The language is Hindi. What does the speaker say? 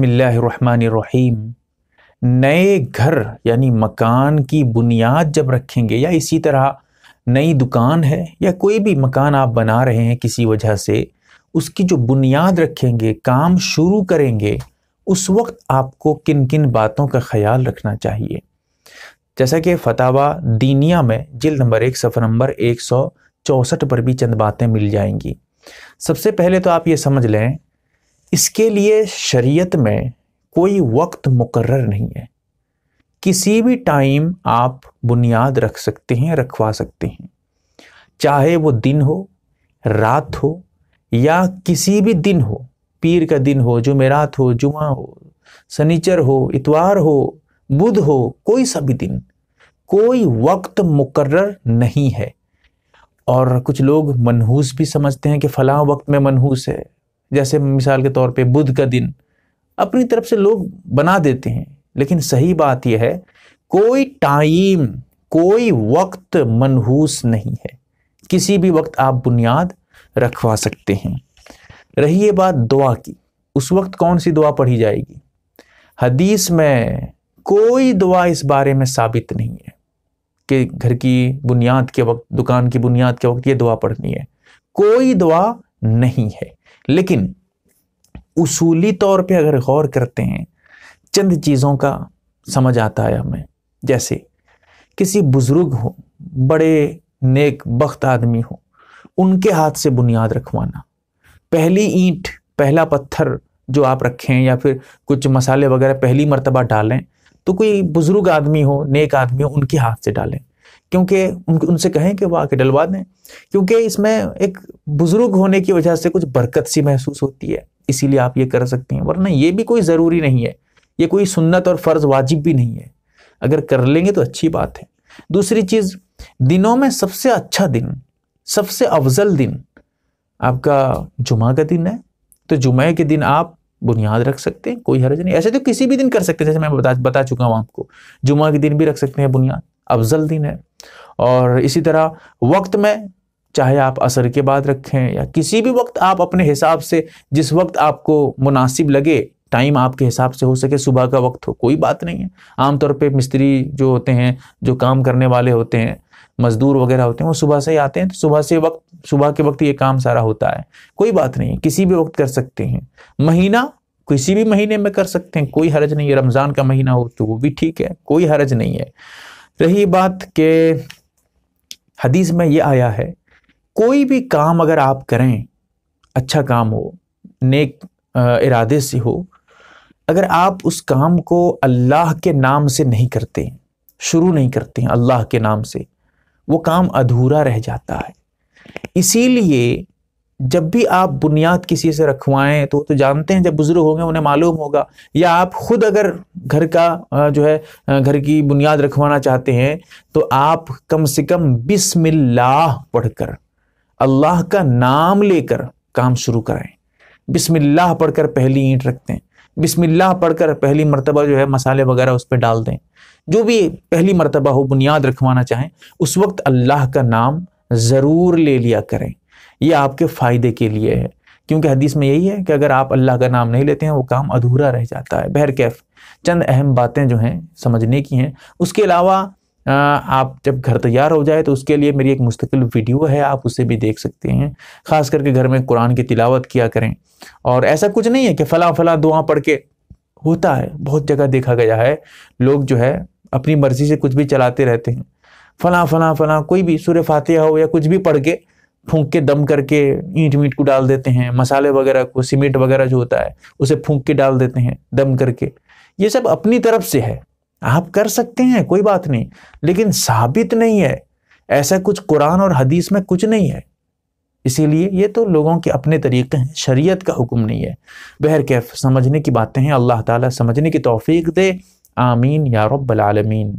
बिस्मिल्लाहिर्रहमानिर्रहीम। नए घर यानी मकान की बुनियाद जब रखेंगे या इसी तरह नई दुकान है या कोई भी मकान आप बना रहे हैं किसी वजह से, उसकी जो बुनियाद रखेंगे, काम शुरू करेंगे, उस वक्त आपको किन किन बातों का ख्याल रखना चाहिए। जैसा कि फतावा दीनिया में जिल्द नंबर एक, सफ़र नंबर एक सौ चौंसठ पर भी चंद बातें मिल जाएँगी। सबसे पहले तो आप ये समझ लें इसके लिए शरीयत में कोई वक्त मुकर्र नहीं है। किसी भी टाइम आप बुनियाद रख सकते हैं, रखवा सकते हैं। चाहे वो दिन हो, रात हो, या किसी भी दिन हो, पीर का दिन हो, जुमेरात हो जुमा हो सनीचर हो, इतवार हो, बुध हो, कोई सा भी दिन, कोई वक्त मुकर्र नहीं है। और कुछ लोग मनहूस भी समझते हैं कि फ़लाँ वक्त में मनहूस है। जैसे मिसाल के तौर पे बुध का दिन, अपनी तरफ़ से लोग बना देते हैं। लेकिन सही बात यह है, कोई टाइम, कोई वक्त मनहूस नहीं है। किसी भी वक्त आप बुनियाद रखवा सकते हैं। रही ये बात दुआ की। उस वक्त कौन सी दुआ पढ़ी जाएगी? हदीस में कोई दुआ इस बारे में साबित नहीं है कि घर की बुनियाद के वक्त, दुकान की बुनियाद के वक्त ये दुआ पढ़नी है। कोई दुआ नहीं है। लेकिन उसूली तौर पे अगर गौर करते हैं, चंद चीज़ों का समझ आता है हमें। जैसे, किसी बुज़ुर्ग हो, बड़े नेक, बख्त आदमी हो, उनके हाथ से बुनियाद रखवाना। पहली ईंट, पहला पत्थर जो आप रखें या फिर कुछ मसाले वगैरह पहली मरतबा डालें तो कोई बुज़ुर्ग आदमी हो, नेक आदमी हो, उनके हाथ से डालें। क्योंकि उन, उनसे कहें कि वो आके डलवा दें। क्योंकि इसमें एक बुज़ुर्ग होने की वजह से कुछ बरकत सी महसूस होती है, इसीलिए आप ये कर सकते हैं। वरना ये भी कोई ज़रूरी नहीं है, ये कोई सुन्नत और फ़र्ज़ वाजिब भी नहीं है। अगर कर लेंगे तो अच्छी बात है। दूसरी चीज़, दिनों में सबसे अच्छा दिन, सबसे अफजल दिन आपका जुमा का दिन है। तो जुमे के दिन आप बुनियाद रख सकते हैं, कोई हर्ज नहीं। ऐसे तो किसी भी दिन कर सकते हैं, जैसे मैं बता बता चुका हूँ आपको जुमा के दिन भी रख सकते हैं बुनियाद। अफजल दिन है। और इसी तरह वक्त में चाहे आप असर के बाद रखें या किसी भी वक्त आप अपने हिसाब से, जिस वक्त आपको मुनासिब लगे, टाइम आपके हिसाब से हो सके, सुबह का वक्त हो, कोई बात नहीं है। आमतौर पे मिस्त्री जो होते हैं, जो काम करने वाले होते हैं, मजदूर वगैरह होते हैं, वो सुबह से ही आते हैं तो सुबह से वक्त, सुबह के वक्त ये काम सारा होता है। कोई बात नहीं है, किसी भी वक्त कर सकते हैं। महीना, किसी भी महीने में कर सकते हैं, कोई हरज नहीं है। रमज़ान का महीना हो तो वो भी ठीक है, कोई हरज नहीं है। रही बात के, हदीस में ये आया है कोई भी काम अगर आप करें अच्छा काम हो, नेक इरादे से हो, अगर आप उस काम को अल्लाह के नाम से नहीं करते, शुरू नहीं करते हैं अल्लाह के नाम से, वो काम अधूरा रह जाता है। इसीलिए जब भी आप बुनियाद किसी से रखवाएँ तो तो जानते हैं जब बुज़ुर्ग होंगे, उन्हें मालूम होगा। या आप खुद अगर घर का जो है घर की बुनियाद रखवाना चाहते हैं तो आप कम से कम बिस्मिल्लाह पढ़कर अल्लाह का नाम लेकर काम शुरू करें बिस्मिल्लाह पढ़कर पहली ईंट रखते हैं बिस्मिल्लाह पढ़कर पहली मरतबा जो है मसाले वगैरह उस पर डाल दें। जो भी पहली मरतबा हो, बुनियाद रखवाना चाहें, उस वक्त अल्लाह का नाम ज़रूर ले लिया करें। ये आपके फ़ायदे के लिए है। क्योंकि हदीस में यही है कि अगर आप अल्लाह का नाम नहीं लेते हैं, वो काम अधूरा रह जाता है। बहर कैफ चंद अहम बातें जो हैं समझने की हैं। उसके अलावा आप जब घर तैयार हो जाए तो उसके लिए मेरी एक मुस्तकिल वीडियो है, आप उसे भी देख सकते हैं। ख़ास करके घर में कुरान की तिलावत किया करें। और ऐसा कुछ नहीं है कि फ़ला फ़ला दुआ पढ़ के होता है, बहुत जगह देखा गया है। लोग जो है, अपनी मर्ज़ी से कुछ भी चलाते रहते हैं। फ़ला फ़ला फ़ला, कोई भी सूर्य फातिहा हो या कुछ भी पढ़ के फूंक के दम करके ईंट मीट को डाल देते हैं, मसाले वगैरह को, सीमेंट वगैरह जो होता है, उसे फूंक के डाल देते हैं दम करके। ये सब अपनी तरफ़ से है। आप कर सकते हैं, कोई बात नहीं। लेकिन साबित नहीं है। ऐसा कुछ कुरान और हदीस में कुछ नहीं है। इसीलिए ये तो लोगों के अपने तरीके हैं, शरीयत का हुक्म नहीं है। बहर कैफ, समझने की बातें हैं। अल्लाह ताला समझने की तौफीक दे। आमीन या रब्बल आलमीन।